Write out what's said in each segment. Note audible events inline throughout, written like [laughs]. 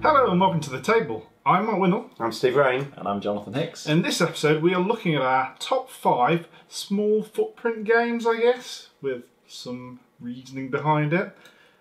Hello and welcome to the table. I'm Mark Windle. I'm Steve Raine. And I'm Jonathan Hicks. In this episode, we are looking at our top five small footprint games, I guess, with some reasoning behind it.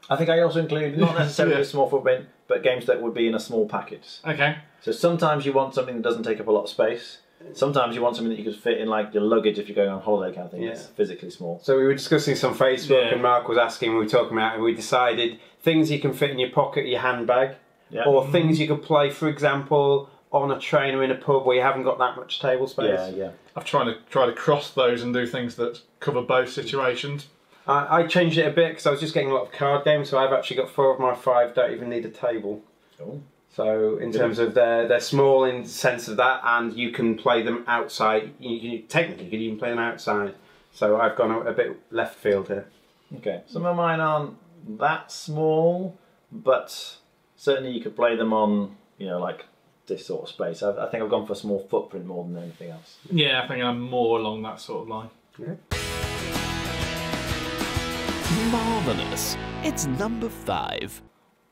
I think I also include not necessarily [laughs] Yeah. a small footprint, but games that would be in a small package. Okay. So sometimes you want something that doesn't take up a lot of space. Sometimes you want something that you could fit in like your luggage if you're going on holiday kind of thing. It's Yeah. physically small. So we were discussing this on Facebook, Yeah. and Mark was asking, we were talking about, and we decided things you can fit in your pocket, your handbag, Yeah. or things you could play, for example, on a train or in a pub where you haven't got that much table space. Yeah, yeah. I've tried to try to cross those and do things that cover both situations. I, I changed it a bit because I was just getting a lot of card games, so I've actually got four of my five don't even need a table. Oh. So in terms of they're they're small in the sense of that, and you can play them outside. You, you technically you can even play them outside. So I've gone a, a bit left field here. Okay. Some of mine aren't that small, but certainly you could play them on, you know, like this sort of space. I, I think I've gone for a small footprint more than anything else. Yeah, I think I'm more along that sort of line. Marvellous. It's number five.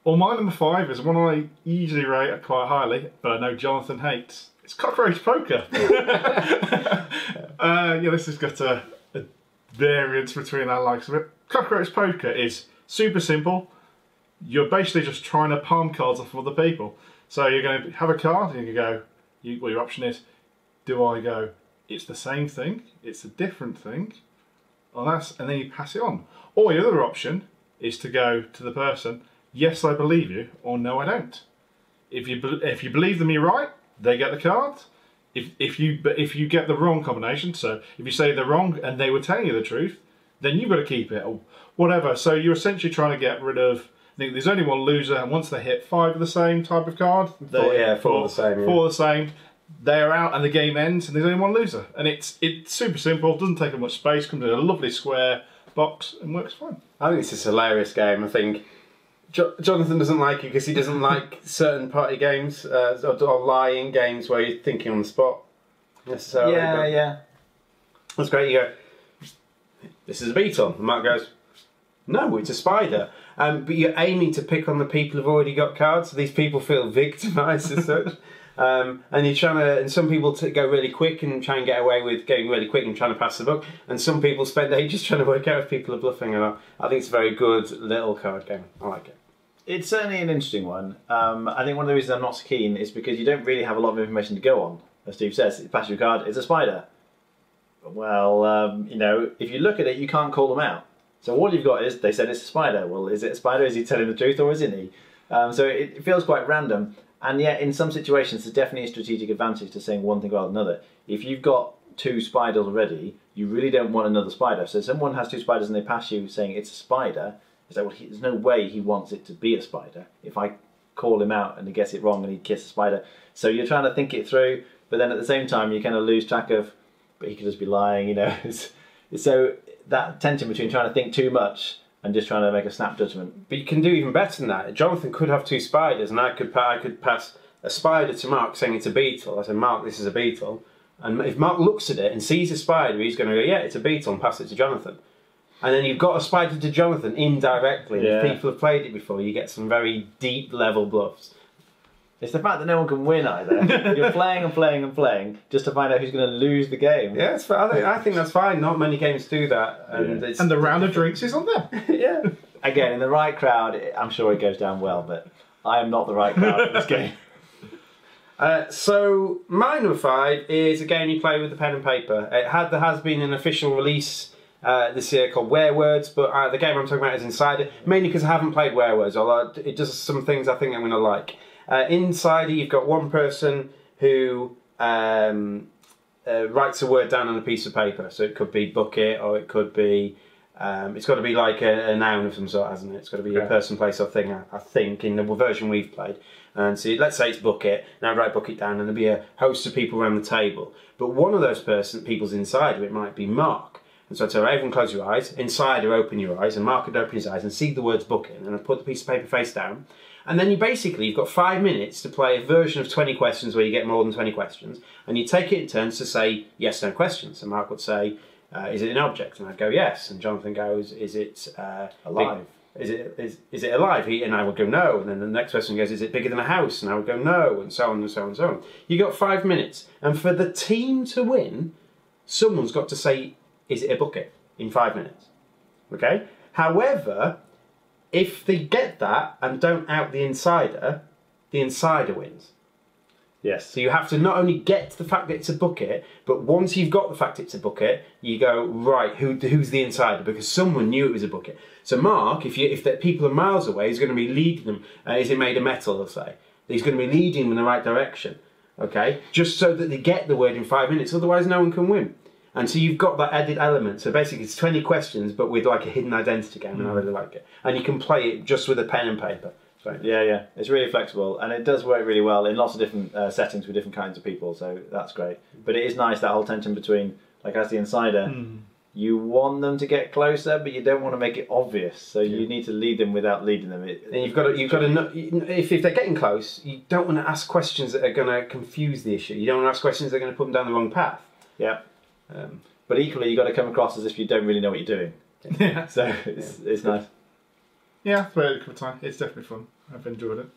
Well, my number five is one I usually rate quite highly, but I know Jonathan hates. It's Cockroach Poker. [laughs] uh, yeah, this has got a, a variance between our likes of it. Cockroach Poker is super simple. You're basically just trying to palm cards off of other people. So you're going to have a card and you go, you, well, your option is, do I go, it's the same thing, it's a different thing, or that's, and then you pass it on. Or the other option is to go to the person, yes, I believe you, or no, I don't. If you if you believe them, you're right. They get the card. If if you but if you get the wrong combination, so if you say they're wrong and they were telling you the truth, then you've got to keep it or whatever. So you're essentially trying to get rid of. I think there's only one loser, and once they hit five of the same type of card, they, Four- yeah, four of the same, yeah. four of the same, they're out, and the game ends, and there's only one loser. And it's it's super simple, doesn't take up much space, comes in a lovely square box, and works fine. I think it's a hilarious game. I think jo- Jonathan doesn't like it because he doesn't [laughs] like certain party games uh, or, or lying games where you're thinking on the spot necessarily. Yeah, but yeah. That's great. You go, this is a beetle. And Mark goes, no, it's a spider. Um, but you're aiming to pick on the people who've already got cards, so these people feel [laughs] victimised as such. Um, and you're trying to, and some people t- go really quick and try and get away with going really quick and trying to pass the book, and some people spend ages trying to work out if people are bluffing or not. I think it's a very good little card game. I like it. It's certainly an interesting one. Um, I think one of the reasons I'm not so keen is because you don't really have a lot of information to go on. As Steve says, pass your card, it's a spider. Well, um, you know, if you look at it, you can't call them out. So all you've got is they said it's a spider. Well, is it a spider? Is he telling the truth or isn't he? Um, so it, feels quite random. And yet, in some situations, there's definitely a strategic advantage to saying one thing rather than another. If you've got two spiders already, you really don't want another spider. So someone has two spiders and they pass you saying it's a spider, it's like, well, he, there's no way he wants it to be a spider. If I call him out and he gets it wrong and he kisses a spider. So you're trying to think it through, but then at the same time, you kind of lose track of, but he could just be lying, you know. [laughs] So that tension between trying to think too much and just trying to make a snap judgment. But you can do even better than that. Jonathan could have two spiders, and I could I could pass a spider to Mark saying it's a beetle. I said, Mark, this is a beetle. And if Mark looks at it and sees a spider, he's going to go, yeah, it's a beetle, and pass it to Jonathan. And then you've got a spider to Jonathan indirectly. Yeah. If people have played it before, you get some very deep level bluffs. It's the fact that no one can win either. You're [laughs] playing and playing and playing just to find out who's going to lose the game. Yeah, it's, I, think, I think that's fine. Not many games do that. And, Yeah. it's, And the round of drinks is on them. [laughs] yeah. Again, in the right crowd, I'm sure it goes down well, but I am not the right crowd for this [laughs] game. Uh, so my number five is a game you play with the pen and paper. It had there has been an official release uh, this year called Werewords, but uh, the game I'm talking about is Insider, mainly because I haven't played Werewords. Although it does some things I think I'm going to like. Uh, Insider, you've got one person who um, uh, writes a word down on a piece of paper. So it could be bucket, or it could be. Um, it's got to be like a, a noun of some sort, hasn't it? It's got to be a person, place, or thing. I, I think in the version we've played. And so let's say it's bucket, and I write bucket down, and there'll be a host of people around the table. But one of those person, people's inside of it might be Mark. And so I'd say, right, everyone close your eyes. Insider, open your eyes. And Mark would open his eyes and see the words bucket. And I'd put the piece of paper face down. And then you basically, you've got five minutes to play a version of 20 questions where you get more than 20 questions. And you take it in turns to say yes, no questions. And Mark would say, uh, is it an object? And I'd go, yes. And Jonathan goes, is it uh, Alive. is it is, is it alive? He, and I would go no, and then the next person goes, is it bigger than a house? And I would go no, and so on and so on and so on. You got five minutes, and for the team to win, someone's got to say, is it a bucket in five minutes? Okay. However, if they get that and don't out the insider, the insider wins. Yes. So you have to not only get the fact that it's a bucket, but once you've got the fact it's a bucket, you go right. Who who's the insider? Because someone knew it was a bucket. So Mark, if you if the people are miles away, he's going to be leading them. Uh, is it made of metal? They'll say he's going to be leading them in the right direction. Okay, just so that they get the word in five minutes. Otherwise, no one can win. And so you've got that added element. So basically, it's twenty questions, but with like a hidden identity game, and I really like it. And you can play it just with a pen and paper. So Yeah, yeah. It's really flexible and it does work really well in lots of different uh, settings with different kinds of people, so that's great. But it is nice that whole tension between, like, as the insider, you want them to get closer, but you don't want to make it obvious, so you need to lead them without leading them. It, And you've got to, you've got to know, if, if they're getting close, you don't want to ask questions that are going to confuse the issue. You don't want to ask questions that are going to put them down the wrong path. Yeah. Um, But equally, you've got to come across as if you don't really know what you're doing. Yeah, [laughs] So it's, it's nice. yeah, I've played it a couple of times. It's definitely fun. I've enjoyed it.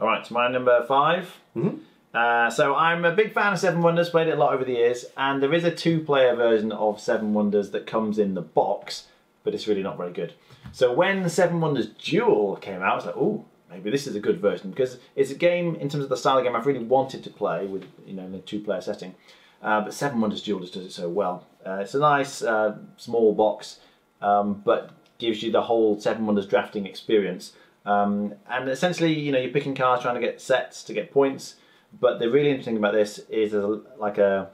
All right, so my number 5 Mhm. Uh, so I'm a big fan of Seven Wonders. Played it a lot over the years, and there is a two-player version of Seven Wonders that comes in the box, but it's really not very good. So when Seven Wonders Duel came out, I was like, "Oh, maybe this is a good version," because it's a game in terms of the style of game I've really wanted to play with, you know, in a two-player setting. Uh, but Seven Wonders Duel just does it so well. Uh, it's a nice uh, small box, um, but gives you the whole Seven Wonders drafting experience. Um, and essentially, you know, you're picking cards, trying to get sets to get points. But the really interesting thing about this is there's a, like a,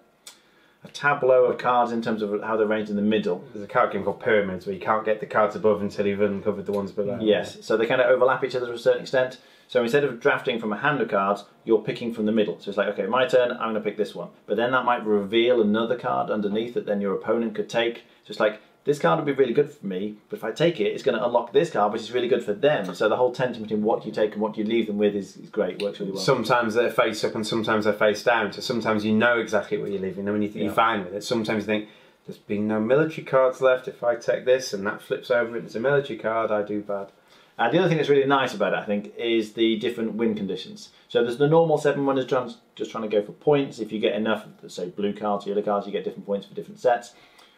a tableau of cards in terms of how they're arranged in the middle. there's a card game called Pyramids where you can't get the cards above until you've uncovered the ones below. Yes, so they kind of overlap each other to a certain extent. So instead of drafting from a hand of cards, you're picking from the middle. So it's like, okay, my turn, I'm going to pick this one. But then that might reveal another card underneath that then your opponent could take. So it's like, this card would be really good for me, but if I take it, it's going to unlock this card, which is really good for them. So the whole tension between what you take and what you leave them with is, is great, works really well. Sometimes they're face up and sometimes they're face down. So sometimes you know exactly what you're leaving, them and you think Yeah. you're fine with it, sometimes you think there's been no military cards left. If I take this and that flips over, and it's a military card. I do bad. And the other thing that's really nice about it, I think, is the different win conditions. So there's the normal seven wonders trying, just trying to go for points. If you get enough, say blue cards, yellow cards, you get different points for different sets.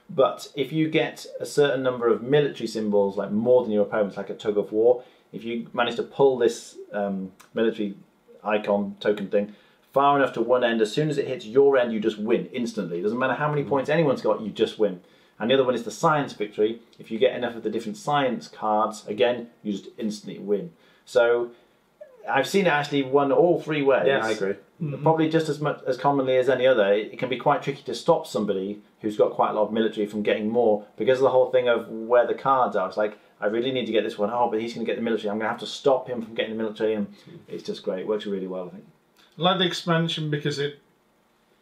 But if you get a certain number of military symbols, like more than your opponents, like a tug of war, if you manage to pull this um, military icon token thing far enough to one end, as soon as it hits your end, you just win instantly. Doesn't matter how many points anyone's got, you just win. And the other one is the science victory. If you get enough of the different science cards, again, you just instantly win. So I've seen it actually won all three ways. Yeah, I agree. Mm-hmm. Probably just as much as commonly as any other. It, it can be quite tricky to stop somebody who's got quite a lot of military from getting more because of the whole thing of where the cards are. It's like I really need to get this one. Oh, but he's going to get the military. I'm going to have to stop him from getting the military, and mm-hmm. it's just great. It works really well, I think. I like the expansion because it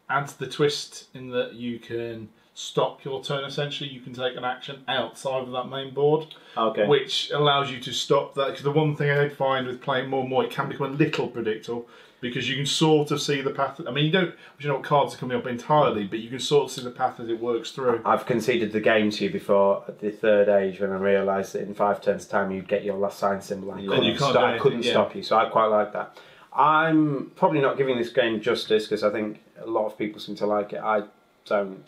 adds the twist in that you can stop your turn essentially. You can take an action outside of that main board, Okay. which allows you to stop that. Because the one thing I find with playing more and more, it can become a little predictable because you can sort of see the path. I mean, you don't you know what cards are coming up entirely, but you can sort of see the path as it works through. I've conceded the game to you before at the third age when I realised that in five turns' time you'd get your last sign symbol. I And couldn't, you can't stop, do I anything, couldn't yeah. stop you, so I quite like that. I'm probably not giving this game justice because I think a lot of people seem to like it. I don't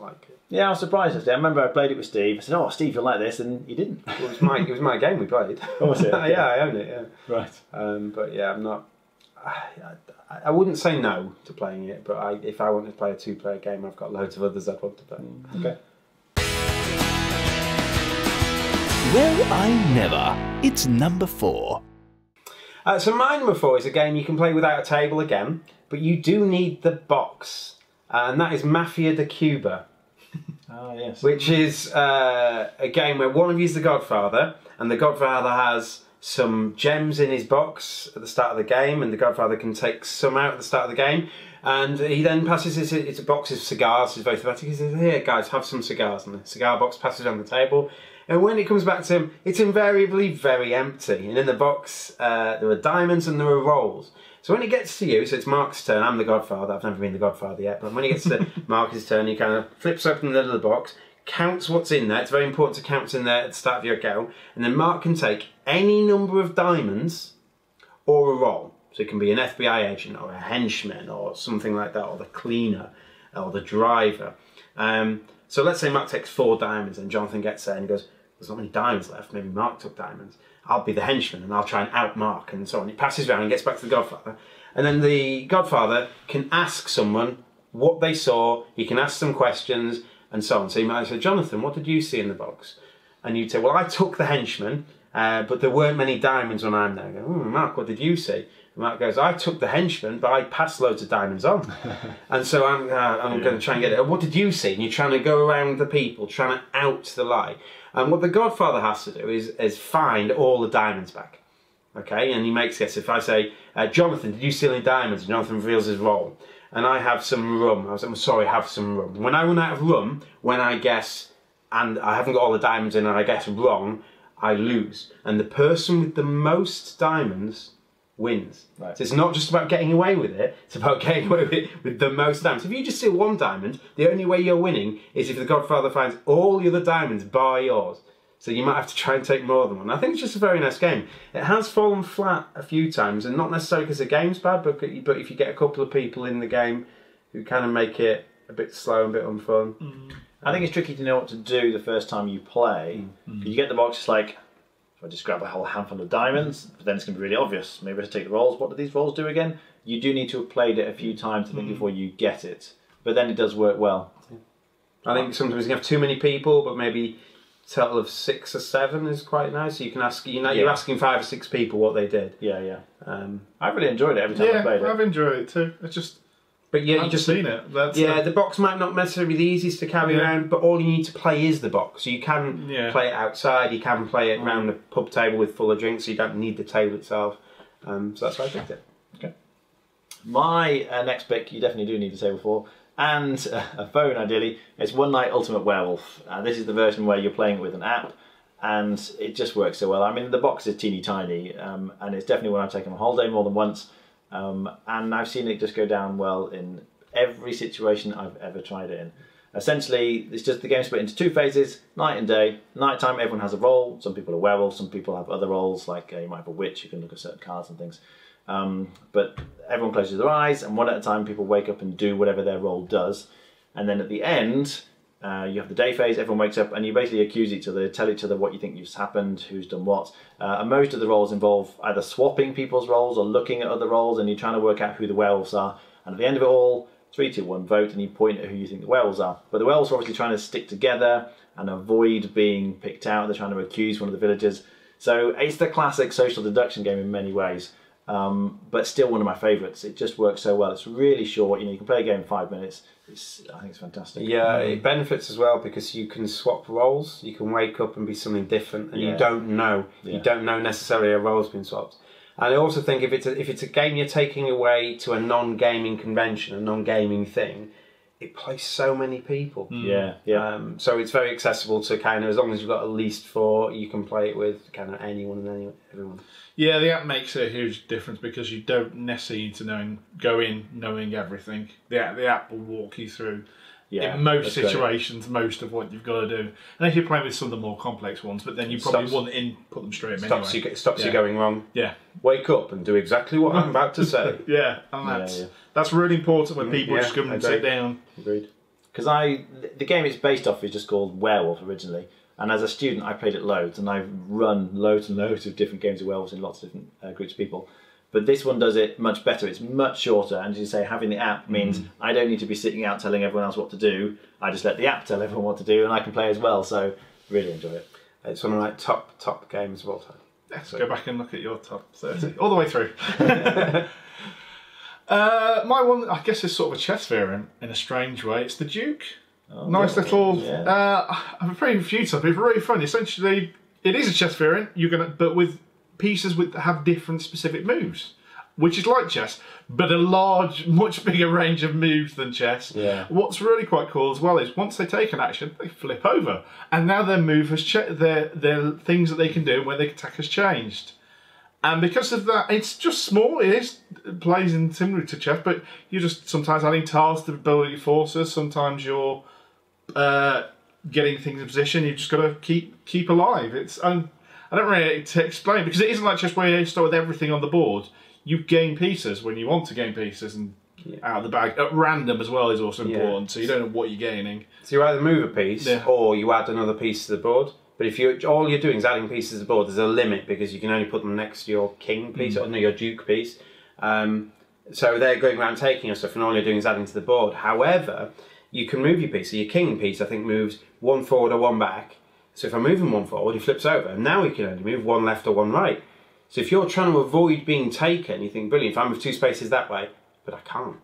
like it. Yeah, I was surprised actually. I remember I played it with Steve. I said, "Oh, Steve, you'll like this," and he didn't. It was my it was my game we played. [laughs] Oh, was it? [laughs] yeah, I own it. Yeah, Right. um, but yeah, I'm not. I, I, I wouldn't say no to playing it, but I, if I wanted to play a two-player game, I've got loads of others I'd want to play. Okay. Well, I never. It's number four. Uh, so my number four is a game you can play without a table again, but you do need the box, and that is Mafia de Cuba, Ah, yes. which is uh, a game where one of you is the Godfather, and the Godfather has some gems in his box at the start of the game, and the Godfather can take some out at the start of the game. And he then passes his, it's a box of cigars. He's very thematic. He says, "Here, guys, have some cigars." And the cigar box passes on the table. And when it comes back to him, it's invariably very empty. And in the box, uh, there are diamonds and there are rolls. So when it gets to you, so it's Mark's turn. I'm the Godfather. I've never been the Godfather yet, but when it gets to [laughs] Mark's turn, he kind of flips open the lid of the box, counts what's in there. It's very important to count in there at the start of your go. And then Mark can take any number of diamonds or a role. So it can be an FBI agent or a henchman or something like that, or the cleaner or the driver. Um, so let's say Mark takes four diamonds and Jonathan gets there and he goes, There's not many diamonds left. Maybe Mark took diamonds. I'll be the henchman and I'll try and out Mark and so on. He passes around and gets back to the Godfather. And then the Godfather can ask someone what they saw, he can ask some questions and so on. So you might say, Jonathan, what did you see in the box? And you'd say, Well, I took the henchman, uh, but there weren't many diamonds when I'm there. I go, "Hmm, Mark, what did you see? And Mark goes, I took the henchman, but I passed loads of diamonds on. [laughs] and so I'm, uh, I'm going to try and get it. What did you see? And you're trying to go around the people, trying to out the lie. And what the Godfather has to do is, is find all the diamonds back. Okay, and he makes guess. If I say, uh, Jonathan, did you steal any diamonds? Jonathan reveals his role. And I have some rum. I was, I'm sorry, have some rum. When I run out of rum, when I guess, and I haven't got all the diamonds in and I guess wrong, I lose. And the person with the most diamonds wins. Right. So it's not just about getting away with it, it's about [laughs] getting away with it with the most diamonds. If you just steal one diamond, the only way you're winning is if the Godfather finds all the other diamonds bar yours. So you might have to try and take more than one. I think it's just a very nice game. It has fallen flat a few times, and not necessarily because the game's bad, but but if you get a couple of people in the game who kind of make it a bit slow and a bit unfun. I think it's tricky to know what to do the first time you play. Mm. 'Cause You get the box, it's like, if I just grab a whole handful of diamonds, but then it's going to be really obvious. Maybe I should take the rolls. What do these rolls do again? You do need to have played it a few times, I think, before you get it. But then it does work well. I think sometimes you have too many people, but maybe a total of six or seven is quite nice. So you can ask, you know, you're asking five or six people what they did. Yeah, yeah. Um, I really enjoyed it every time I Yeah, played it. I've enjoyed it too. It's just but yeah, you I've just seen it. That's Yeah, uh, the box might not necessarily be the easiest to carry Yeah. around, but all you need to play is the box. So you can Yeah. play it outside, you can play it around the pub table with full of drinks, so you don't need the table itself. Um, so that's why I picked it. Okay. My uh, next pick, you definitely do need a table for, and uh, a phone ideally. It's One Night Ultimate Werewolf. Uh, this is the version where you're playing it with an app, and it just works so well. I mean, the box is teeny tiny, um, and it's definitely one I've taken on holiday more than once, um, and I've seen it just go down well in every situation I've ever tried it in. Essentially, it's just the game split into two phases: night and day. Nighttime, everyone has a role. Some people are werewolves, some people have other roles, like uh, you might have a witch. You can look at certain cards and things. Um, but everyone closes their eyes, and one at a time, people wake up and do whatever their role does. And then at the end, uh, you have the day phase. Everyone wakes up, and you basically accuse each other, tell each other what you think has happened, who's done what. Uh, and most of the roles involve either swapping people's roles or looking at other roles, and you're trying to work out who the werewolves are. And at the end of it all, three, two, one, vote, and you point at who you think the werewolves are. But the werewolves are obviously trying to stick together and avoid being picked out. They're trying to accuse one of the villagers. So it's the classic social deduction game in many ways um, but still one of my favourites. It just works so well. It's really short. You know, you can play a game in five minutes. It's, I think it's fantastic. Yeah, it benefits as well because you can swap roles. You can wake up and be something different, and Yeah. you don't know. Yeah. You don't know necessarily a role's been swapped. And I also think if it's a, if it's a game you're taking away to a non-gaming convention, a non-gaming thing, it plays so many people. Yeah, yeah. Um, so it's very accessible to kind of as long as you've got at least four, you can play it with kind of anyone and any, everyone. yeah, the app makes a huge difference because you don't necessarily need to know go in knowing everything. The app, the app will walk you through yeah. in most that's great. situations most of what you've got to do. And if you're playing with some of the more complex ones, but then you probably Stops- wouldn't input them straight in Stops anyway. you stops Yeah. you going wrong. Yeah, Wake up and do exactly what I'm about to say. [laughs] yeah, and that's Yeah, yeah. that's really important when people yeah, just come and sit down. Agreed. Because I, the game it's based off is just called Werewolf originally. And as a student, I played it loads, and I've run loads and loads of different games of werewolves in lots of different uh, groups of people. But this one does it much better. It's much shorter, and as you say, having the app means I don't need to be sitting out telling everyone else what to do. I just let the app tell everyone what to do, and I can play as well. So really enjoy it. It's one of my top top games of all time. Let's go back and look at your top 30, all the way through. [laughs] uh, my one, I guess, is sort of a chess variant in a strange way. It's the Duke. nice yeah. little. Yeah. Uh, I've played a few times. It's really fun. Essentially, it is a chess variant. You're gonna, but with pieces with have different specific moves, which is like chess, but a large, much bigger range of moves than chess. Yeah. What's really quite cool as well is once they take an action, they flip over, and now their move has cha- their their things that they can do where they attack has changed. And because of that, it's just small. It is it plays in similar to chess, but you're just sometimes adding tiles to build your forces. Sometimes you're uh, getting things in position. You've just got to keep keep alive. It's um, I don't really to explain because it isn't like just where you start with everything on the board. You gain pieces when you want to gain pieces and out of the bag at random as well is also Yeah. important. So you don't know what you're gaining. So you either move a piece Yeah. or you add another piece to the board. But if you all you're doing is adding pieces to the board, there's a limit because you can only put them next to your king piece or no, your duke piece. Um, so they're going around taking your stuff, and all you're doing is adding to the board. However, you can move your piece. So your king piece, I think, moves one forward or one back. So if I move him one forward, he flips over. And now he can only move one left or one right. So if you're trying to avoid being taken, you think, brilliant, if I move two spaces that way, but I can't.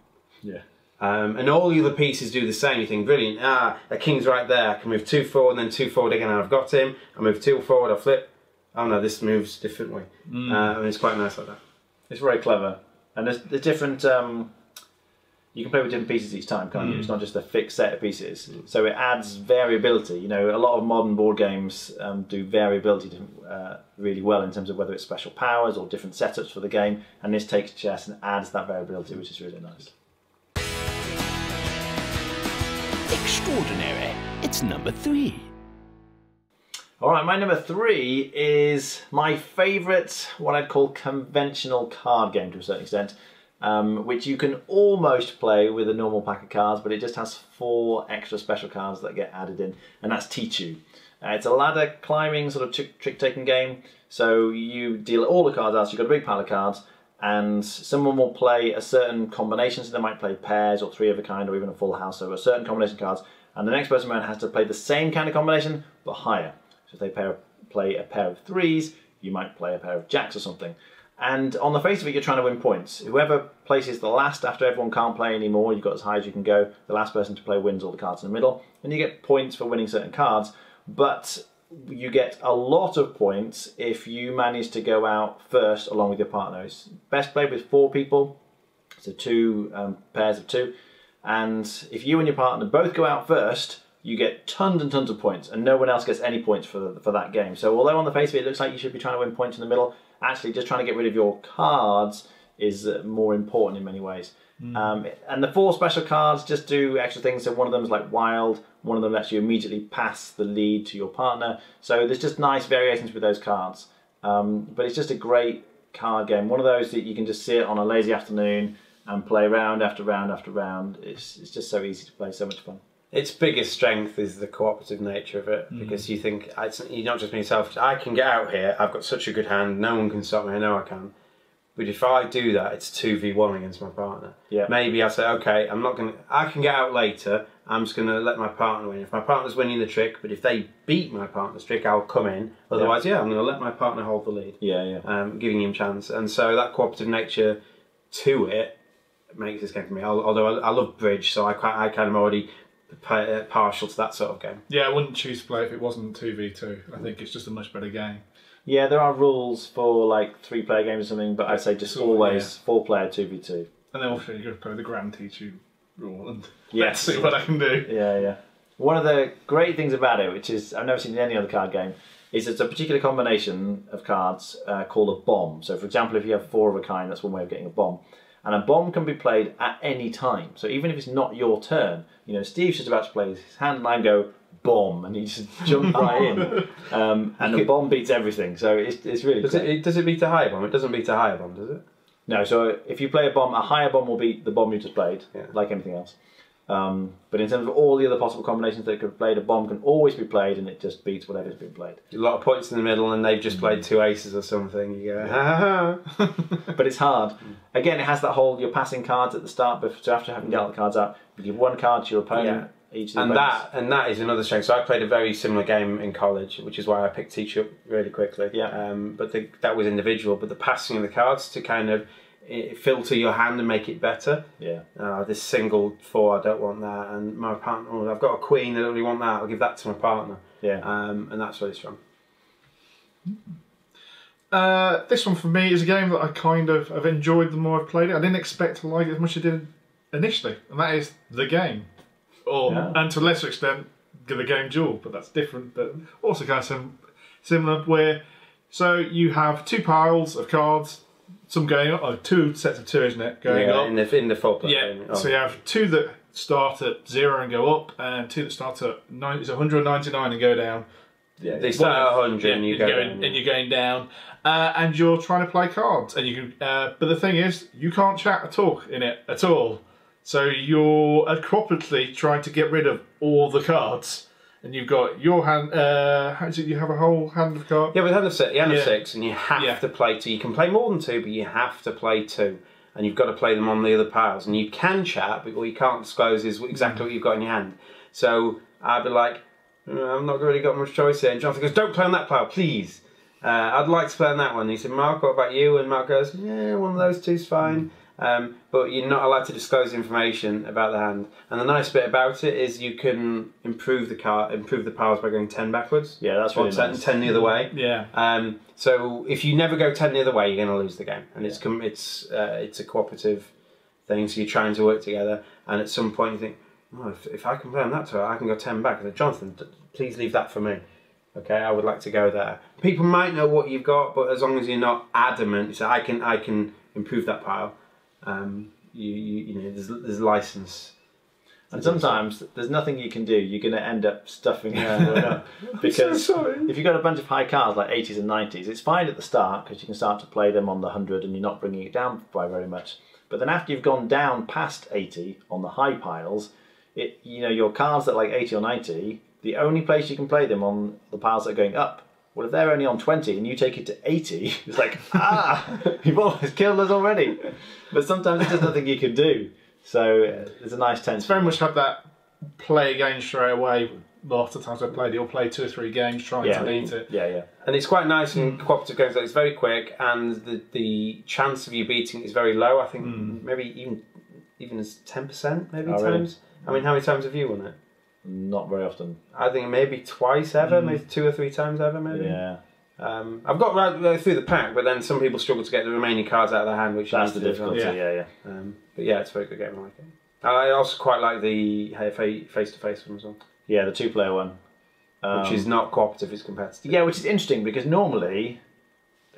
Yeah. Um, and all the other pieces do the same. You think, brilliant, ah, the king's right there. I can move two forward, and then two forward again, and I've got him. I move two forward, I flip. Oh no, this moves differently. Uh, and it's quite nice like that. It's very clever, and there's the different. Um, you can play with different pieces each time, can't you? It's not just a fixed set of pieces, so it adds variability. You know, a lot of modern board games um, do variability uh, really well in terms of whether it's special powers or different setups for the game, and this takes chess and adds that variability, which is really nice. Extraordinary. It's number three. All right, my number three is my favourite, what I'd call conventional card game to a certain extent, um, which you can almost play with a normal pack of cards, but it just has four extra special cards that get added in, and that's Tichu. Uh, it's a ladder climbing sort of trick taking game. So you deal all the cards out. So you've got a big pile of cards, and someone will play a certain combination. So they might play pairs or three of a kind, or even a full house. So a certain combination of cards, and the next person around has to play the same kind of combination but higher. So if they pair, play a pair of threes, you might play a pair of jacks or something. And on the face of it, you're trying to win points. Whoever places the last after everyone can't play anymore, you've got as high as you can go. The last person to play wins all the cards in the middle, and you get points for winning certain cards. But you get a lot of points if you manage to go out first along with your partner. It's best played with four people, so two um, pairs of two. And if you and your partner both go out first, you get tons and tons of points, and no one else gets any points for for that game. So although on the face of it, it looks like you should be trying to win points in the middle, actually just trying to get rid of your cards is more important in many ways. Um, and the four special cards just do extra things. So one of them is like wild. One of them lets you immediately pass the lead to your partner. So there's just nice variations with those cards. Um, but it's just a great card game. One of those that you can just sit on a lazy afternoon and play round after round after round. It's, it's just so easy to play, so much fun. Its biggest strength is the cooperative nature of it because you think it's, you're not just being selfish. I can get out here. I've got such a good hand. No one can stop me. I know I can. But if I do that, it's two v one against my partner. Yeah. Maybe I say, okay, I'm not gonna. I can get out later. I'm just gonna let my partner win. If my partner's winning the trick, but if they beat my partner's trick, I'll come in. Otherwise, yeah, I'm gonna let my partner hold the lead. Yeah, yeah. um, giving him chance. And so that cooperative nature to it makes this game for me. Although I, I love bridge, so I quite, I kind of already partial to that sort of game. Yeah, I wouldn't choose to play if it wasn't two v two. I think it's just a much better game. Yeah, there are rules for like three player games or something, but I'd say just So, always four player 2v2. And then we'll figure to play the Grand Tichu rule and [laughs] Yes. let's see what I can do. Yeah, yeah. One of the great things about it, which is I've never seen in any other card game, is it's a particular combination of cards uh, called a bomb. So, for example, if you have four of a kind, that's one way of getting a bomb. And a bomb can be played at any time. So even if it's not your turn, you know, Steve's just about to play his hand, and I go bomb, and he just [laughs] jump right in, um, [laughs] and the bomb beats everything. So it's, it's really Does it, it does it beat a higher bomb? It doesn't beat a higher bomb, does it? No, so if you play a bomb, a higher bomb will beat the bomb you just played, Yeah. like anything else. Um, but in terms of all the other possible combinations that could be played, a bomb can always be played, and it just beats whatever's been played. A lot of points in the middle, and they've just played two aces or something. You go, ha ha ha. But it's hard. Again, it has that whole you're passing cards at the start, but so after having dealt the cards out, you give one card to your opponent. Each of And opponents. that and that is another strength. So I played a very similar game in college, which is why I picked Teach Up really quickly. Yeah. Um, but the, that was individual. But the passing of the cards to kind of filter your hand and make it better. yeah, Uh, this single four, I don't want that, and my partner. Oh, I've got a queen. I don't really want that. I'll give that to my partner. yeah. Um, and that's really strong. Uh, this one for me is a game that I kind of have enjoyed the more I've played it. I didn't expect to like it as much as I did initially, and that is the game, or Yeah. and to a lesser extent the game Duel, but that's different. But also kind of sim- similar, where so you have two piles of cards, some going up, oh, two sets of two, isn't it? Going yeah, up. in the in the full play. Yeah. game. Oh. So you have two that start at zero and go up, and two that start at nine, it's 199 and go down. Yeah. They start at 100 Yeah, and you you're go going, down, and you're going down, uh, and you're trying to play cards, and you can. Uh, but the thing is, you can't chat or talk in it at all. So you're cooperatively trying to get rid of all the cards, and you've got your hand. Uh, how is it? You have a whole hand of cards. Yeah, with hand of six, hand of Yeah. six, and you have Yeah. to play two. You can play more than two, but you have to play two, and you've got to play them on the other piles. And you can chat, but what you can't disclose is exactly what you've got in your hand. So I'd be like, "Uh, I've not really got much choice here. And Jonathan goes, Don't play on that pile, please. Uh, I'd like to play on that one. And he said, Mark, what about you? And Mark goes, Yeah, one of those two's fine. Um, but you're not allowed to disclose information about the hand. And the nice bit about it is you can improve the car, improve the piles by going ten backwards. Yeah, that's or really 10, nice. 10 the other way. Yeah. Um, so if you never go ten the other way, you're going to lose the game, and it's com- it's uh, it's a cooperative thing. So you're trying to work together, and at some point you think, oh, if, if I can play on that tour, I can go ten back. I said, Jonathan, d- please leave that for me. Okay, I would like to go there. People might know what you've got, but as long as you're not adamant, you say I can I can improve that pile. Um, you, you you know there's there's license. And sometimes there's nothing you can do. You're going to end up stuffing everyone up [laughs] because sorry. if you've got a bunch of high cards like 80s and 90s, it's fine at the start because you can start to play them on the 100 and you're not bringing it down by very much. But then after you've gone down past 80 on the high piles, it you know your cards that are like 80 or 90, the only place you can play them on the piles that are going up. Well, if they're only on 20 and you take it to 80, [laughs] it's like, ah, [laughs] you've almost killed us already. But sometimes there's nothing you can do. So uh, there's a nice tense. It's very much had that play a game straight away. Lots of times I played, you'll play two or three games trying yeah, to beat it. yeah, yeah. And it's quite nice in cooperative games. Like it's very quick, and the the chance of you beating is very low. I think maybe even even as ten percent, maybe Oh, really? times. I mean, how many times have you won it? Not very often. I think maybe twice ever, maybe two or three times ever, maybe. Yeah, Um, I've got right through the pack, but then some people struggle to get the remaining cards out of their hand, which you that's the to do as well. difficulty. Yeah. Yeah, yeah. Um, but yeah, it's a very good game. I like it. I also quite like the face to face one as well, Yeah, the two-player one. Um, which is not cooperative; it's competitive. yeah, which is interesting because normally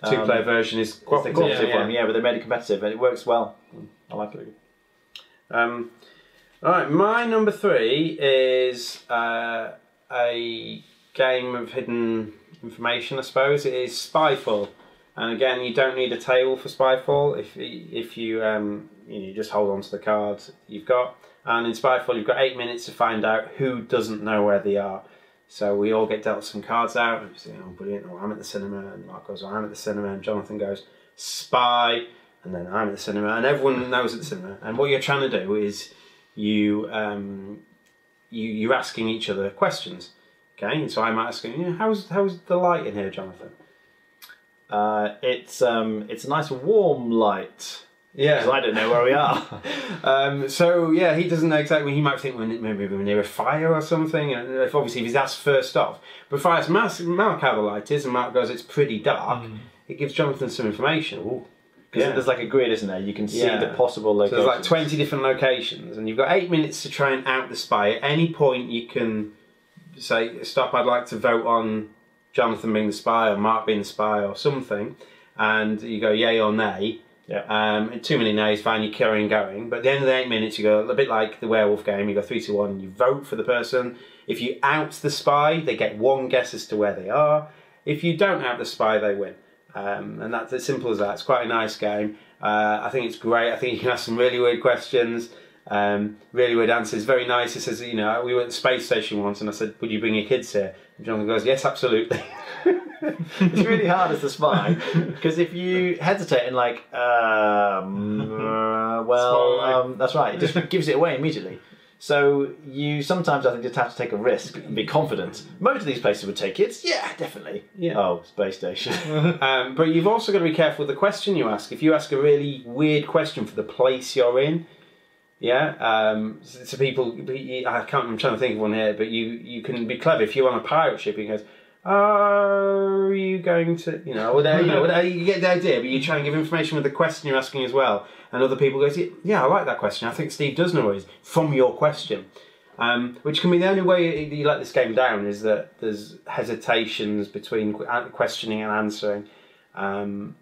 The two player um, version is it's the cooperative. cooperative yeah. one, yeah, but they made it competitive and it works well. I like it. All right, my number three is uh, a game of hidden information. I suppose it is Spyfall, and again, you don't need a table for Spyfall if if you um, you, just hold on to the cards you've got. And in Spyfall, you've got eight minutes to find out who doesn't know where they are. So we all get dealt some cards out, and say, "Oh, brilliant! Oh, I'm at the cinema," and Mark goes, oh, "I'm at the cinema," and Jonathan goes, "Spy," and then I'm at the cinema, and everyone knows at the cinema. And what you're trying to do is you um, you you're asking each other questions. Okay, and so I'm asking, you know, how's how's the light in here, Jonathan? Uh, it's um, it's a nice warm light Yeah, because I don't know where we are. [laughs] Um, so yeah, he doesn't know exactly. He might think we're, maybe we're near a fire or something. And if obviously if he's asked first off, but if I ask Mark, Mark how the light is, and Mark goes, "It's pretty dark," it gives Jonathan some information. Because Yeah. there's like a grid, isn't there? You can see Yeah. the possible So locations. there's like 20 different locations, and you've got eight minutes to try and out the spy. At any point, you can say, Stop, I'd like to vote on Jonathan being the spy or Mark being the spy or something. And you go, Yay or nay. Yeah. Um, too many nays, fine, you carry on going. But at the end of the eight minutes, you go a bit like the werewolf game. You go three to one, you vote for the person. If you out the spy, they get one guess as to where they are. If you don't out the spy, they win. Um, and that's as simple as that. It's quite a nice game. Uh, I think it's great. I think you can ask some really weird questions, um, really weird answers. Very nice. It says, you know, we were at the space station once, and I said, "Would you bring your kids here?" And Jonathan goes, "Yes, absolutely." [laughs] it's really hard as the spy [laughs] because if you hesitate and like, um, [laughs] uh, well, um, that's right, it just gives it away immediately. So you sometimes I think just have to take a risk and be confident. Most of these places would take kids, yeah, definitely. Yeah. Oh, space station. [laughs] Um, but you've also got to be careful with the question you ask. If you ask a really weird question for the place you're in, yeah, um, so, so people, I can't. I'm trying to think of one here, but you you can be clever if you're on a pirate ship. You goes, are you going to, you know, whatever, you know, you get the idea. But you try and give information with the question you're asking as well, and other people go, yeah, I like that question. I think Steve does know is from your question. Um, which can be the only way you let this game down is that there's hesitations between questioning and answering. Um,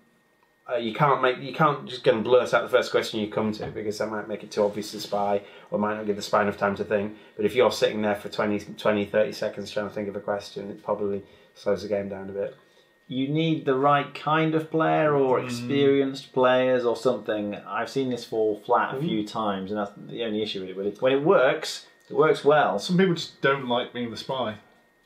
uh, you can't make you can't just go and blurt out the first question you come to because that might make it too obvious to spy or might not give the spy enough time to think. But if you're sitting there for 20, 20 30 seconds trying to think of a question, it probably slows the game down a bit. You need the right kind of player or experienced players or something. I've seen this fall flat a few times, and that's the only issue with it. But it, when it works, it works well. Some people just don't like being the spy.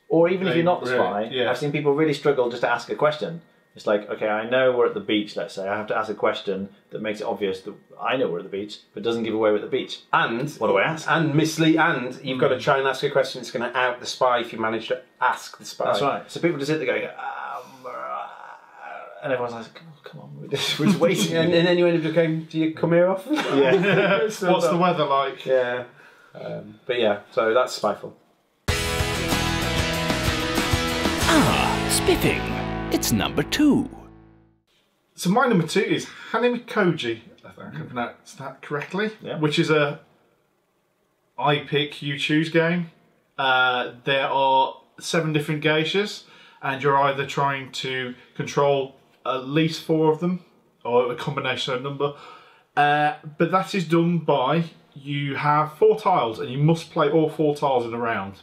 Or even if you're not the really- spy, yeah. I've seen people really struggle just to ask a question. It's like, okay, I know we're at the beach, let's say. I have to ask a question that makes it obvious that I know we're at the beach, but doesn't give away we're at the beach. And What do I ask? And mislead. And you've got to try and ask a question that's going to out the spy if you manage to ask the spy. That's right. So people just sit there going, uh, and everyone's like, oh, come on, we're just, we're just waiting. And, [laughs] and then you end up going, "Do you come here often?" [laughs] yeah. [laughs] What's the weather like? Yeah. Um, but yeah, so that's Spyfall. Ah, spiffing. It's number two. So my number two is Hanamikoji. I think I can pronounce that correctly. Yeah. Which is a I pick you choose game. Uh, there are seven different geishas, and you're either trying to control at least four of them, or a combination of number. Uh, but that is done by you have four tiles, and you must play all four tiles in a round.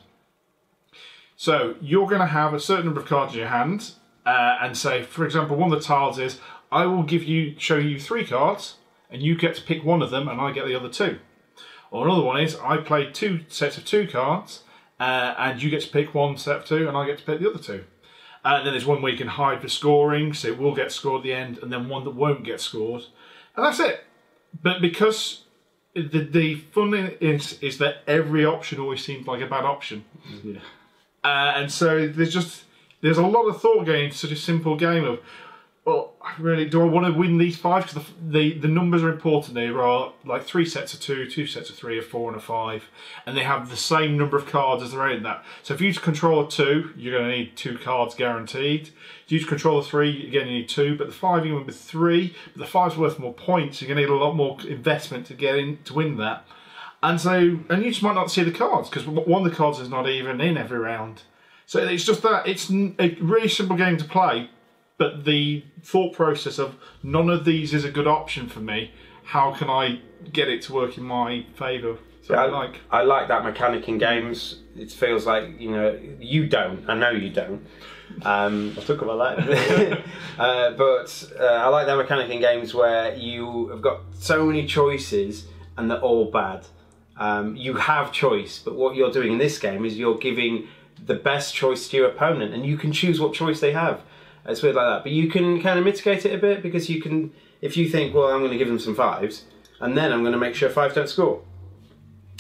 So you're going to have a certain number of cards in your hand, uh, and say, for example, one of the tiles is I will give you show you three cards, and you get to pick one of them, and I get the other two. Or another one is I play two sets of two cards, uh, and you get to pick one set of two, and I get to pick the other two. Uh, and then there's one where you can hide for scoring, so it will get scored at the end, and then one that won't get scored, and that's it. But because the the fun is is that every option always seems like a bad option. Uh, and so there's just there's a lot of thought going into such a simple game of well really do I want to win these five? Because the, the the numbers are important. There are like three sets of two two sets of three a four and a five. And they have the same number of cards as they're in that so if you control a two you're going to need two cards guaranteed. If you control a three again you need two but the five you win with three but the five's worth more points you're going to need a lot more investment to get in to win that. And so, and you just might not see the cards because one of the cards is not even in every round. So it's just that it's a really simple game to play, but the thought process of none of these is a good option for me. How can I get it to work in my favour? So I like. I like that mechanic in games. It feels like you know you don't. I know you don't. Um, [laughs] Let's talk about that. [laughs] uh, but uh, I like that mechanic in games where you have got so many choices and they're all bad. Um, you have choice, but what you're doing in this game is you're giving the best choice to your opponent, and you can choose what choice they have. It's weird like that, but you can kind of mitigate it a bit because you can, if you think, well, I'm going to give them some fives, and then I'm going to make sure fives don't score.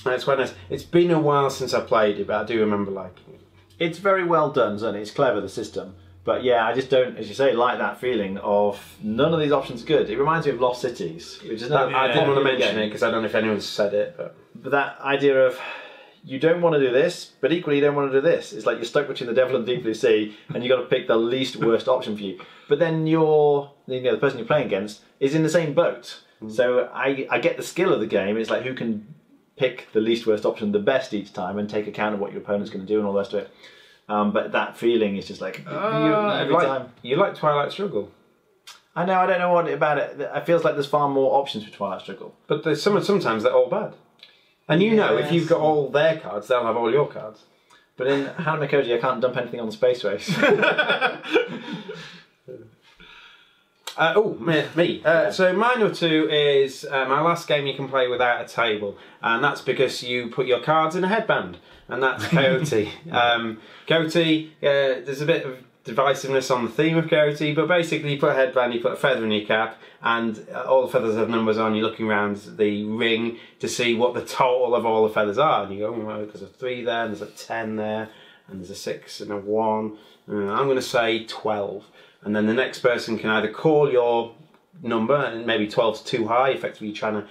That's quite nice. It's been a while since I played it, but I do remember liking it. it's very well done, and it's clever the system. But yeah, I just don't, as you say, like that feeling of none of these options are good. It reminds me of Lost Cities, which is another. I didn't want to mention game. it because I don't know if anyone's said it, but But that idea of you don't want to do this, but equally you don't want to do this. It's like you're stuck between the devil and the deep blue sea, and you've got to pick the least worst option for you. But then you're, you know, the person you're playing against is in the same boat. So I, I get the skill of the game. It's like who can pick the least worst option the best each time and take account of what your opponent's going to do and all the rest of it. Um, but that feeling is just like you, every like, time. you like Twilight Struggle. I know I don't know what about it. It feels like there's far more options for Twilight Struggle. But there's some sometimes they're all bad. And you know, if you've got all their cards, they'll have all your cards. But in Hannah Koji, I can't dump anything on the space race. [laughs] [laughs] Uh, oh, me. me. Uh, so number two is uh, my last game you can play without a table, and that's because you put your cards in a headband, and that's Coyote. [laughs] um, Coyote, uh, there's a bit of divisiveness on the theme of Coyote, but basically you put a headband, you put a feather in your cap, and all the feathers have numbers on. You're looking around the ring to see what the total of all the feathers are, and you go, well, there's a three there, and there's a ten there, and there's a six and a one. Uh, I'm going to say twelve and then the next person can either call your number and maybe 12's too high effectively trying to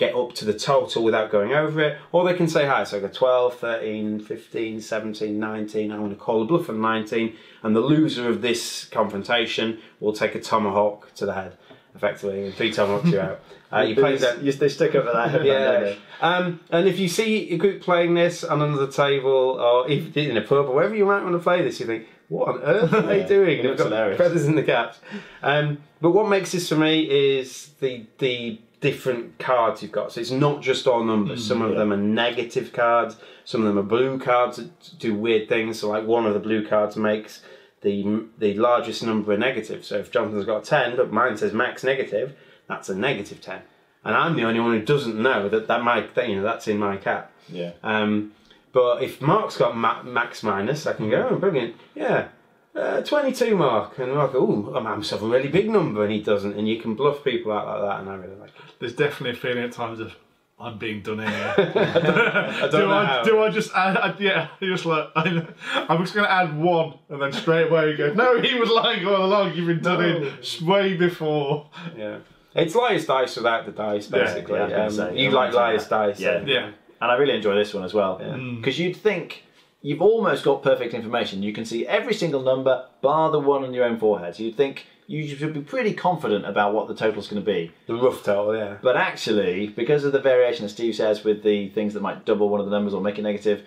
get up to the total without going over it or they can say hi so I go 12 13 15 17 19 I'm going to call a bluff on 19 and the loser of this confrontation will take a tomahawk to the head effectively, and three time knocks you out. [laughs] Uh, you play them. You, they stick over that Yeah. Um, and if you see a group playing this on another table or if in a pub or wherever you might want to play this, you think, what on earth are they Yeah, doing? it They've got hilarious. feathers in the caps. Um, but what makes this for me is the the different cards you've got. So it's not just all numbers. Some of yeah. them are negative cards. Some of them are blue cards that do weird things. So like one of the blue cards makes the the largest number a negative. So if Jonathan's got a ten, but mine says max negative, that's a negative ten. And I'm the only one who doesn't know that that my that, you know that's in my cap. Yeah. Um, but if Mark's got ma- max minus, I can go, oh, brilliant, yeah, uh, 22 Mark. And Mark, oh, I'm myself a really big number, and he doesn't. And you can bluff people out like that, and I really like it. There's definitely a feeling at times of I'm being done here. [laughs] I don't [laughs] do know I how. do I just add, add yeah? You're [laughs] just like I, I'm just going to add one, and then straight away you go, no, he was lying all along. You've been done in way before. Yeah. It's liar's dice without the dice, basically. yeah, I um, say, you like like liar's that. dice. Yeah. so- Yeah, And I really enjoy this one as well. Mm. Because you'd think you've almost got perfect information. You can see every single number, bar the one on your own forehead. So you'd think you should be pretty confident about what the total's going to be. The rough total, yeah. But actually, because of the variation that Steve says with the things that might double one of the numbers or make it negative,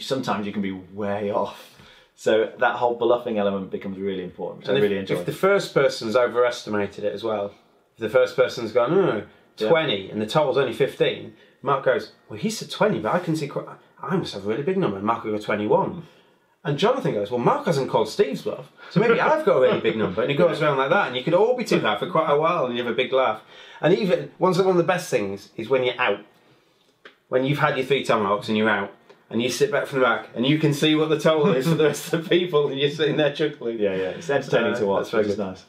sometimes you can be way off. So that whole bluffing element becomes really important, And I if, really enjoy. if the first person's overestimated it as well, if the first person's gone, oh, 20, and the total's only 15, Mark goes, well, he said 20, but I can see, quite, I must have a really big number, and Mark will go 21. And Jonathan goes, well, Mark hasn't called Steve's bluff, so maybe [laughs] I've got a really big number. And he goes around like that, and you could all be too high for quite a while, and you have a big laugh. And even, one of the best things is when you're out, when you've had your three tomahawks and you're out, and you sit back from the back, and you can see what the total is for the rest of the people, and you're sitting there chuckling. yeah, yeah, it's entertaining Uh, to watch, that's very good. nice.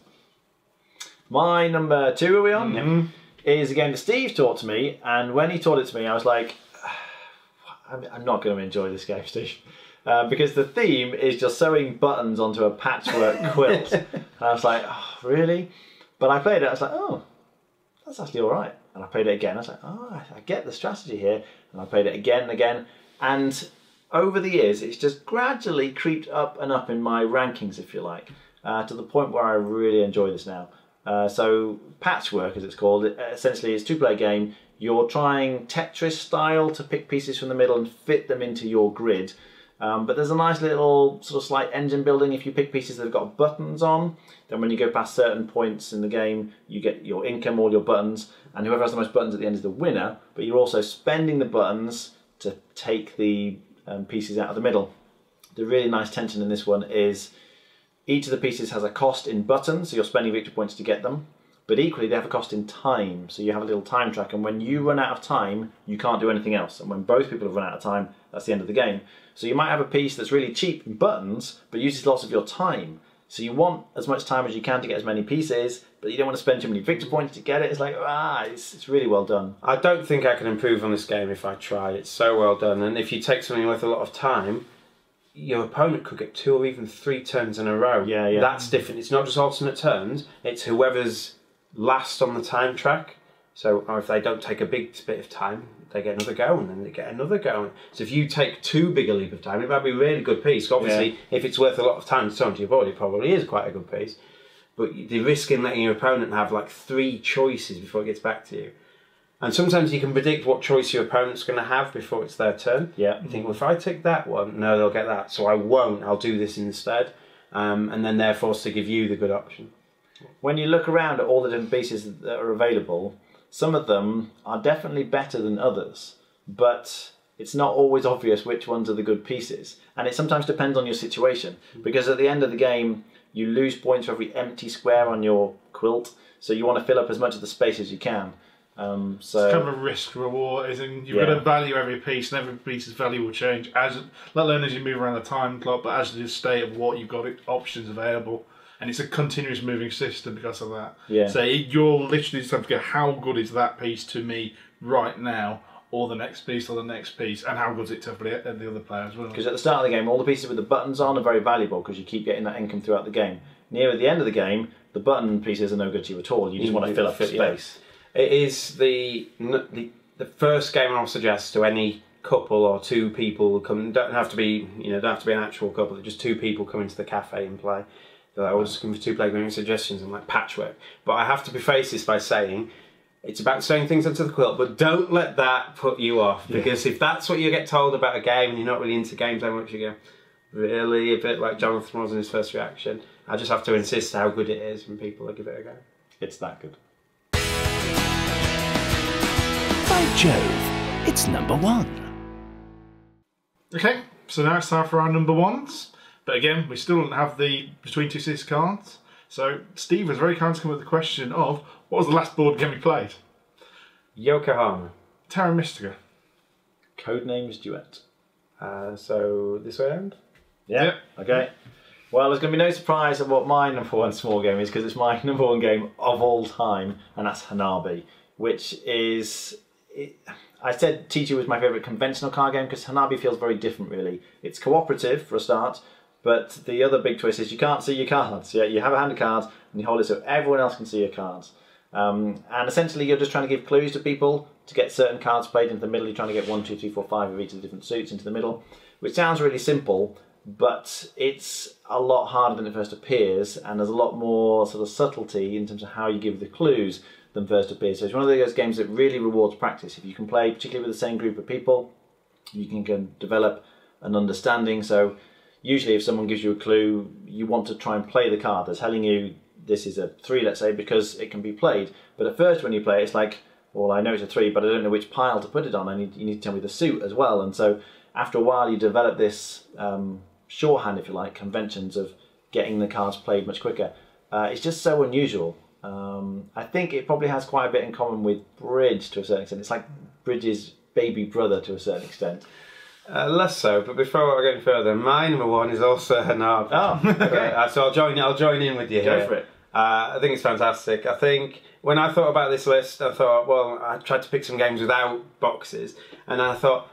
My number two, are we on? Mhm. Is a game that Steve taught to me, and when he taught it to me, I was like, I'm, I'm not going to enjoy this game, Steve. Uh, because the theme is just sewing buttons onto a patchwork [laughs] quilt. and I was like, oh, really? But I played it, I was like, oh, that's actually all right. And I played it again, I was like, oh, I, get the strategy here. And I played it again and again. And over the years, it's just gradually creeped up and up in my rankings, if you like, uh, to the point where I really enjoy this now. Uh, so, Patchwork, as it's called, it, essentially is a two-player game. You're trying Tetris style to pick pieces from the middle and fit them into your grid. Um, but there's a nice little sort of slight engine building if you pick pieces that have got buttons on. Then when you go past certain points in the game, you get your income, all your buttons, and whoever has the most buttons at the end is the winner. But you're also spending the buttons to take the um, pieces out of the middle. The really nice tension in this one is each of the pieces has a cost in buttons, so you're spending victory points to get them. But equally, they have a cost in time, so you have a little time track. And when you run out of time, you can't do anything else. And when both people have run out of time, that's the end of the game. So you might have a piece that's really cheap in buttons, but uses lots of your time. So you want as much time as you can to get as many pieces, but you don't want to spend too many victory points to get it. It's like ah, it's, it's really well done. I don't think I can improve on this game if I try. It's so well done, and if you take something with a lot of time, your opponent could get two or even three turns in a row. Yeah, yeah. That's different. It's not just alternate turns. It's whoever's last on the time track. So or if they don't take a big bit of time, they get another go, and then they get another go. So if you take too big a leap of time, it might be a really good piece. Obviously, if it's worth a lot of time to turn to your board, it probably is quite a good piece. But the risk in letting your opponent have like three choices before it gets back to you. And sometimes you can predict what choice your opponent's going to have before it's their turn. Yeah. You think, well, if I take that one, no, they'll get that, so I won't. I'll do this instead, um, and then they're forced to give you the good option. When you look around at all the different pieces that are available, some of them are definitely better than others, but it's not always obvious which ones are the good pieces. And it sometimes depends on your situation, because at the end of the game, you lose points for every empty square on your quilt, so you want to fill up as much of the space as you can. Um, so It's kind of a risk reward, is in you've Yeah. got to value every piece, and every piece's value will change as let alone as you move around the time clock, but as the state of what you've got options available. And it's a continuous moving system because of that. Yeah. So you're literally just have to go, how good is that piece to me right now, or the next piece, or the next piece, and how good is it to the, uh, the other player as well. Because at the start of the game, all the pieces with the buttons on are very valuable because you keep getting that income throughout the game. Near at the end of the game, the button pieces are no good to you at all. You just mm, want to fill up the Fit- yeah. space. It is the, n- the the first game I'll suggest to any couple or two people come. Don't have to be you know don't have to be an actual couple. Just two people come into the cafe and play. They're like, "Oh, just looking for two player gaming suggestions." I'm like, "Patchwork," but I have to preface this by saying. It's about sewing things onto the quilt, but don't let that put you off because if that's what you get told about a game and you're not really into games that much, you go, really a bit like Jonathan was in his first reaction. I just have to insist how good it is when people give it a go. It's that good. By Jove, it's number one. Okay, so now it's time for our number ones. But again, we still don't have the Between Two Cities cards. So Steve was very kind to come up with the question of what was the last board game we played? Yokohama. Terra Mystica. Codenames Duet. Uh, so this way around. Yeah. Yep. Okay. Well, there's going to be no surprise at what my number one small game is because it's my [laughs] number one game of all time, and that's Hanabi, which is. It, I said Tichu was my favourite conventional card game because Hanabi feels very different, really. It's cooperative for a start, but the other big twist is you can't see your cards. Yeah, you have a hand of cards and you hold it so everyone else can see your cards. Um, and essentially, you're just trying to give clues to people to get certain cards played into the middle. You're trying to get one, two, three, four, five of each of the different suits into the middle, which sounds really simple, but it's a lot harder than it first appears, and there's a lot more sort of subtlety in terms of how you give the clues than first appears. So it's one of those games that really rewards practice. If you can play, particularly with the same group of people, you can, can develop an understanding. So usually, if someone gives you a clue, you want to try and play the card. They're telling you this is a three, let's say, because it can be played. But at first, when you play, it's like, well, I know it's a three, but I don't know which pile to put it on. I need you need to tell me the suit as well. And so after a while, you develop this um, shorthand, if you like, conventions of getting the cards played much quicker. Uh, it's just so unusual. Um, I think it probably has quite a bit in common with Bridge to a certain extent. It's like Bridge's baby brother to a certain extent. Uh, less so, but before I go any further, my number one is also Hanabi. Oh, okay. [laughs] Uh, so I'll join. I'll join in with you Go here. for it. Uh, I think it's fantastic. I think when I thought about this list, I thought, well, I tried to pick some games without boxes, and I thought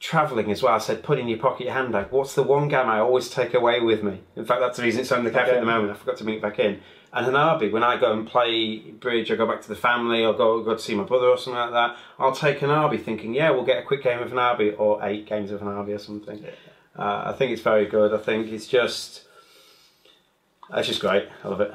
travelling as well. I said, put in your pocket your handbag. What's the one game I always take away with me? In fact, that's the reason it's on the cafe at the moment. I forgot to bring it back in. And Hanabi, when I go and play bridge, I go back to the family, or go go to see my brother or something like that. I'll take an Hanabi, thinking, yeah, we'll get a quick game of an Hanabi or eight games of an Hanabi or something. Uh, I think it's very good. I think it's just, it's just great. I love it.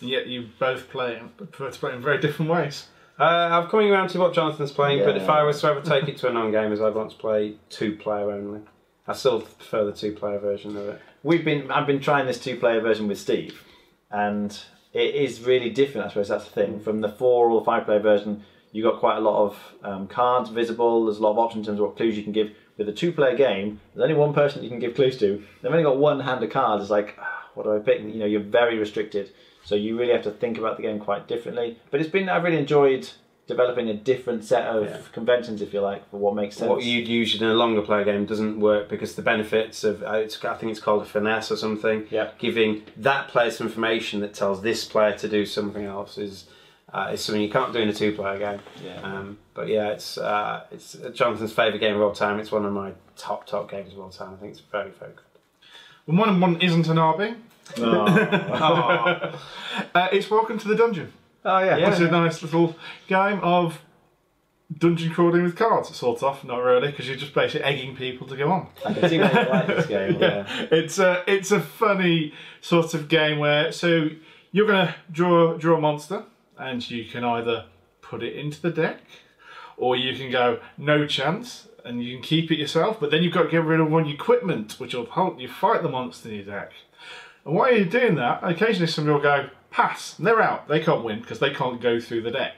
And yet you both play it, prefer to play in very different ways. Uh, I'm coming around to what Jonathan's playing, but if I was to ever take it to a non-gamers, I'd want to play two-player only. I still prefer the two-player version of it. We've been I've been trying this two player version with Steve, and it is really different. I suppose that's the thing. From the four or five player version, you got quite a lot of um, cards visible. There's a lot of options in terms of what clues you can give. With a two player game, there's only one person you can give clues to. They've only got one hand of cards. It's like, ah, what do I pick? You know, you're very restricted. So you really have to think about the game quite differently. But it's been I've really enjoyed developing a different set of Yeah. conventions, if you like, for what makes sense. What you'd use in a longer player game doesn't work because the benefits of uh, it's, I think it's called a finesse or something. Yeah. Giving that player some information that tells this player to do something else is uh, is something you can't do in a two-player game. Yeah. Um, but yeah, it's uh, it's Jonathan's favourite game of all time. It's one of my top top games of all time. I think it's very very good. Well, one and one isn't an Hanabi. Oh, [laughs] [laughs] Uh, it's Welcome to the Dungeon. Oh yeah. Yeah. Which is a nice little game of dungeon crawling with cards, sort of. Not really, because you're just basically egging people to go on. I can see why you like this game. [laughs] Yeah. it's a it's a funny sort of game where so you're gonna draw draw a monster and you can either put it into the deck or you can go no chance and you can keep it yourself but then you've got to get rid of one equipment which will help you fight the monster in your deck and while you're doing that occasionally somebody will go pass and they're out. They can't win because they can't go through the deck.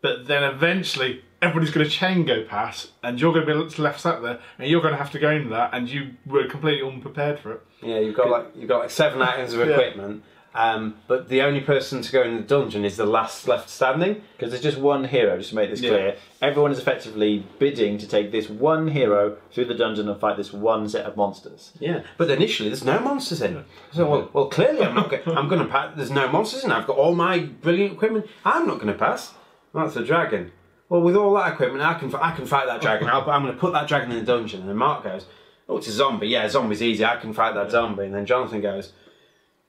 But then eventually everybody's going to chain go pass and you're going to be left sat there and you're going to have to go into that and you were completely unprepared for it. Yeah, you've got like you've got like seven items of equipment. Um, but the only person to go in the dungeon is the last left standing. Because there's just one hero, just to make this clear. Everyone is effectively bidding to take this one hero through the dungeon and fight this one set of monsters. Yeah, but initially there's no monsters in. So well, well clearly I'm not. Go- I'm going to pass. There's no monsters in. I've got all my brilliant equipment. I'm not going to pass. That's a dragon. Well, with all that equipment, I can I can fight that dragon. I'll, I'm going to put that dragon in the dungeon. And then Mark goes, "Oh, it's a zombie. Yeah, a zombie's easy. I can fight that zombie." And then Jonathan goes.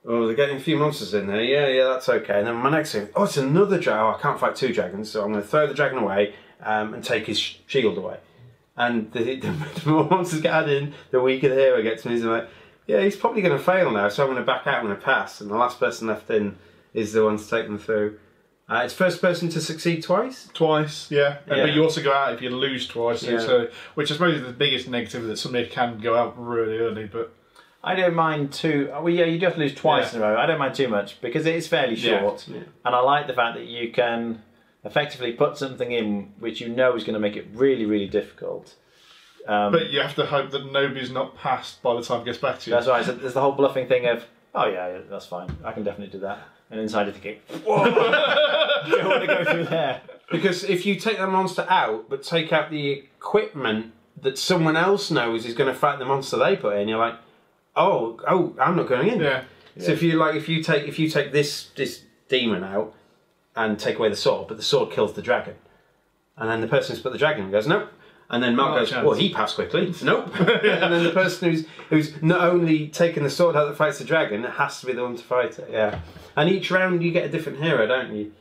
Oh, they're getting a few monsters in there. Yeah, yeah, that's okay. And then my next thing, oh, it's another dragon. Oh, I can't fight two dragons, so I'm going to throw the dragon away um, and take his shield away. And [laughs] the, the, the more monsters get added in, the weaker the hero gets. And he's like, Yeah, he's probably going to fail now, so I'm going to back out. I'm going to pass, and the last person left in is the one to take them through. Uh, it's first person to succeed twice. Twice, yeah. Yeah. But you also go out if you lose twice, Yeah. so which I suppose is the biggest negative that somebody can go out really early. But I don't mind too. Well, yeah, you do have to lose twice Yeah. in a row. I don't mind too much because it is fairly short, Yeah. and I like the fact that you can effectively put something in which you know is going to make it really, really difficult. Um, but you have to hope that nobody's not passed by the time it gets back to you. that's right. I said there's the whole bluffing thing of, oh yeah, yeah, that's fine. I can definitely do that. And inside you're thinking, whoa, [laughs] you don't want to go through there. Because if you take that monster out, but take out the equipment that someone else knows is going to fight the monster they put in, you're like, oh, oh, I'm not going in. Yeah. So if you like, if you take if you take this this demon out and take away the sword, but the sword kills the dragon, and then the person who's put the dragon in goes nope, and then Mark Not a goes, chance. well, he passed quickly, [laughs] nope, [laughs] and then the person who's who's not only taken the sword out that fights the dragon it has to be the one to fight it. Yeah, and each round you get a different hero, don't you?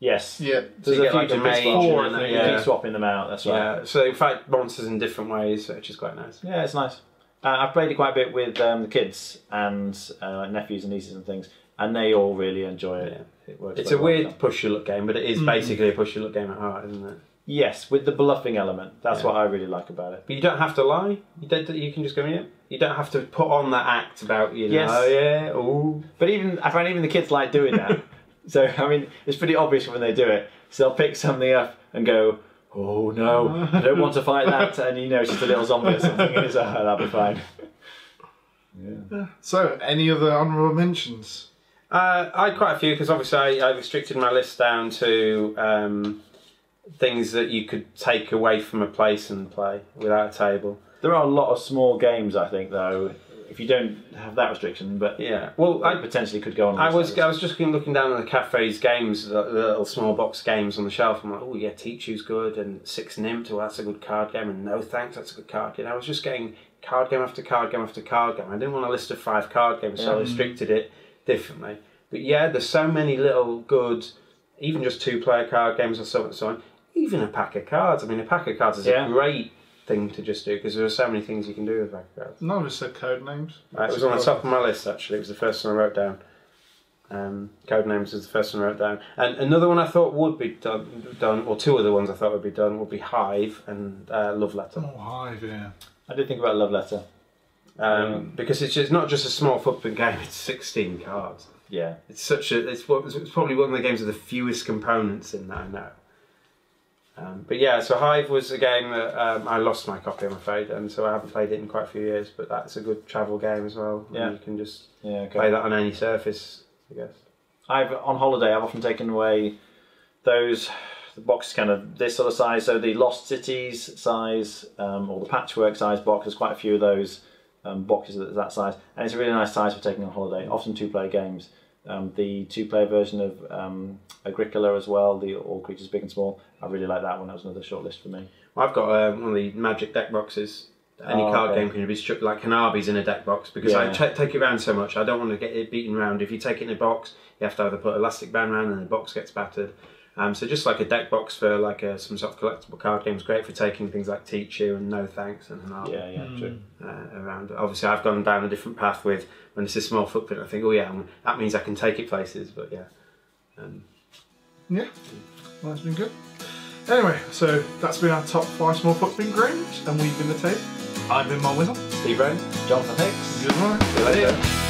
Yes. Yeah. So There's you a get few like a different mage, spots. Four, and then- You yeah. keep swapping them out. That's right. Yeah, so you fight monsters in different ways, which is quite nice. Yeah, it's nice. Uh, I've played it quite a bit with um, the kids and uh, nephews and nieces and things, and they all really enjoy it. It works. It's a well. weird push your luck game, but it is basically a push your luck game at heart, isn't it? Yes, with the bluffing element. That's Yeah. what I really like about it. But you don't have to lie. You don't. You can just go in. You don't have to put on that act about you know. Yes. Oh yeah. Oh. But even I find even the kids like doing that. [laughs] so I mean, it's pretty obvious when they do it. So they'll pick something up and go, "Oh no, I don't want to fight that," and you know it's just a little zombie or something, and it's oh, that'll be fine. Yeah. So, any other honourable mentions? Uh, I had quite a few because obviously I, I restricted my list down to um, things that you could take away from a place and play without a table. There are a lot of small games, I think, though. If you don't have that restriction, but Yeah. Well, I potentially could go on. I was. I was just looking down at the cafe's games, the the little small box games on the shelf. I'm like, oh yeah, Tichu's good, and Six Nimmt, well that's a good card game, and No Thanks, that's a good card game. I was just getting card game after card game after card game. I didn't want a list of five card games, so I restricted it differently. But yeah, there's so many little good, even just two player card games or so and so on. Even a pack of cards. I mean, a pack of cards is Yeah. a great thing to just do because there are so many things you can do with a pack of cards. No, just said Codenames. Uh, it was on the top of my list actually. It was the first one I wrote down. Um, Codenames was the first one I wrote down, and another one I thought would be done, done, or two other ones I thought would be done would be Hive and uh, Love Letter, Oh, Hive, yeah. I did think about Love Letter. um, because it's just not just a small footprint game; it's sixteen cards. Yeah. It's such a it's, it's probably one of the games with the fewest components in that I know. Um, but yeah, so Hive was a game that um, I lost my copy, I'm afraid, and so I haven't played it in quite a few years. But that's a good travel game as well. Yeah. you can just Yeah. Okay. play that on any surface, I guess. I've on holiday. I've often taken away those the boxes kind of this sort of size. So the Lost Cities size um, or the Patchwork size box. There's quite a few of those um, boxes that that size, and it's a really nice size for taking on holiday. Often two player games. Um, the two player version of um, Agricola as well. The All Creatures Big and Small. I really like that one. That was another short list for me. Well, I've got um, one of the magic deck boxes. Any Oh, card okay. game can be stripped like Hanabi's in a deck box because I Yeah. ta take it around so much. I don't want to get it beaten round. If you take it in a box, you have to either put elastic band round and the box gets battered. Um, so just like a deck box for like a, some sort of collectible card games, great for taking things like Tichu and No Thanks and Hanabi Yeah, yeah, true. uh, around. Obviously, I've gone down a different path with when it's a small footprint. I think, oh yeah, that means I can take it places. But yeah, um, Yeah, well, that's been good. Anyway, so that's been our top five small footprint games, and we've been The Table. I've been Mark Windle. Steve Brown. Jonathan Hicks. Good night. See you later.